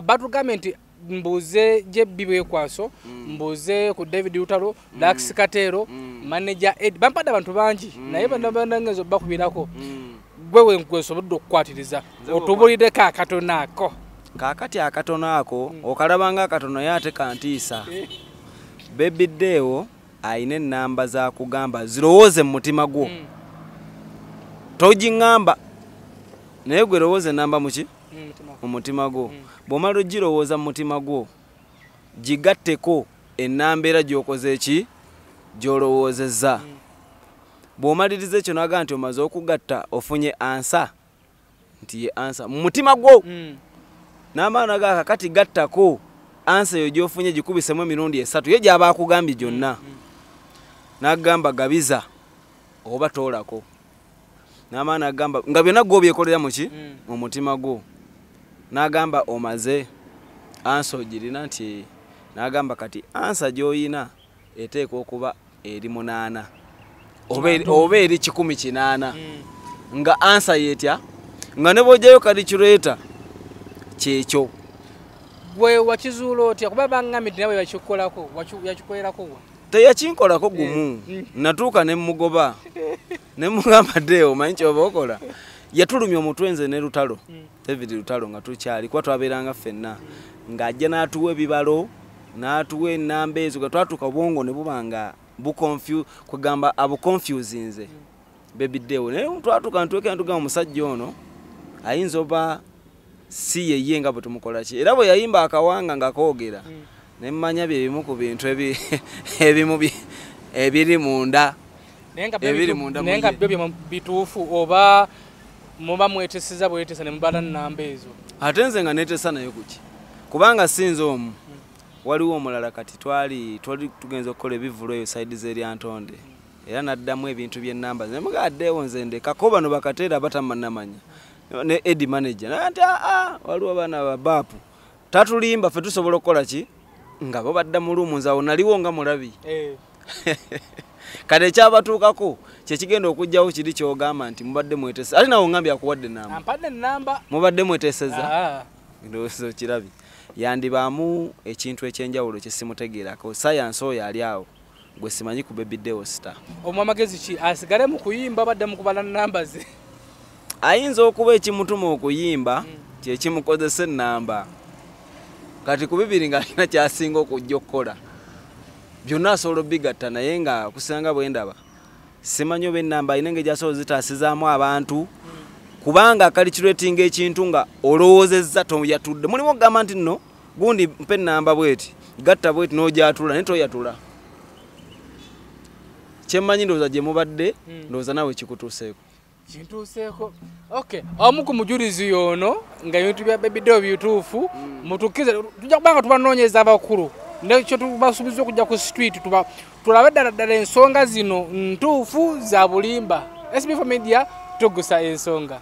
batugambye nti mbuuze jebbi bwekwaso mbuuze ku david lutalo dax katero Mm. manager ed bampadde abantu bangi. Naye banangeza bakubirako Mm. gwe wenkwesobodde okukwatiriza Nze otubuliddeko akatono ako. Kaakati akatono ako okalaba nga akatono ye ate kantiisa bebideewo ayina ennamba zakugamba zirowooze mu mutima gwo. Mm, togiŋŋamba. Naye gwe rowooza ennamba muki mm, mu mutima gwo. Bw'omala ogirowooza mu mutima gwo gigatteko ennamba era gy'okoze eki gy'olowoozezza bw'omaliriza ekyo naga nti omaze okugatta ofunye ansa nti ye ansa mu mutima gwo. Mm, n'amaana gaaka kati gattako ansa eyo gy'ofunye gikubisemu emirundi esatu ye gy'aba akugambye gyonna. N'agamba gabiza oba toolako. N'amaana agamba nga byonna gw'obyekolera muki mm. mu mutima gwo. N'agamba omaze ansa ogirina nti n'agamba kati ansa gy'oyina eteekwa okuba eri munaana oba eri- kikumi kinaana. Mm. nga ansa yetya? Nga ne bw'ojjayo kalikyuleeta kyekyo. Gwe wakizuula otya? Kuba baŋŋambye nti nawe yakikolako waki- yakikolerako wa teyakinkolako gumu. Natuuka ne mugoba ne mugamba dde omanyi kyoba okola? Yatulumya omutwe nze ne lutalo. David lutalo nga tukyali kuba twabeeranga ffenna. Ng'ajja n'atuwa ebibalo n'atuwa ennamba ezo nga twatuuka obwongo ne buba nga kwegamba abuconfusinze bebiddeewo naye twatuuka ntwekera ntugamba omusajja ono ayinza oba si yeye nga bwe tumukola ki? Era bwe yayimba akawanga nga koogera nemmanya bye bimu ku bintu ebi- ebimu bi- ebiri munda. Ebiri byo- munda naye nga byo bituufu oba muba mwetesiza bwetesa ne mubala namba ezo. Ate nze nga neetesa naye kuki kubanga sinze omu waliwo omulala kati twali twali tugenza okukola ebivulo eyo saidi zeryantonde era naddamu ebintu byennamba nemugaddeewo nze ndekako bano bakateera batamannamanya ne edi manager naye nti aa waliwo abaana babaapu tatulimba ffe tusobola okukola ki? Nga bo badda mu luumu nze awo naliwo nga mulabi. Kati ekyabatuukako kyekigenda okugjawo kiri kyogamba nti mubadde mwetesa ate nawe ngambye akuwadde namba mubadde mweteseza. Ah, ndowooza okirabye yandibaamu ekintu ekyenjawulo kyesimutegeerako sayansi oyo ali awo gwe simanyi ku bebiddewo sita omwa magezi ki? Asigale mu kuyimba badde mu kubala namba ze. Ayinza okuba ekimutuma okuyimba kyekimukozesa ennamba. Kati ku bibiri ng'alina kyasinga okujja okukola byonna asobola obigatta naye nga kusanga bwe ndaba. Simanyi oba ennamba alina engeri gyasobola zitaasizaamu abantu kubanga akalikirwetinga ekintu nga olowoozezza toyatudde mulimu okugamba nti nno gundi mpa ennamba bweti gatta bweti n'ogyatula naye toyatula. Kyemmanyi ndowooza gye mubadde ndowooza nawe kikutuuseeko. Kintuuseeko okay omu ku mujulizi yono nga ebintu bya bebideo bituufu mutukize tujja kubanga tubanoonyeza abakulu nekyo tubasuubiza okujja ku street tulabe ddala ddala ensonga zino ntuufu za bulimba. Sb4 media tugusa ensonga